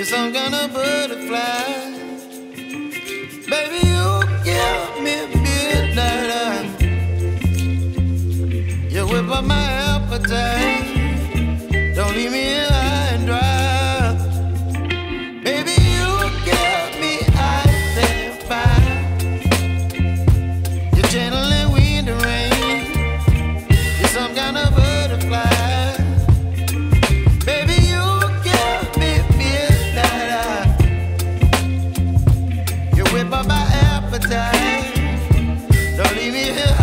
You're some kind of butterfly. Baby, you give me midnight. You whip up my appetite. Don't leave me high and dry. You're gentle and. You're some kind of yeah.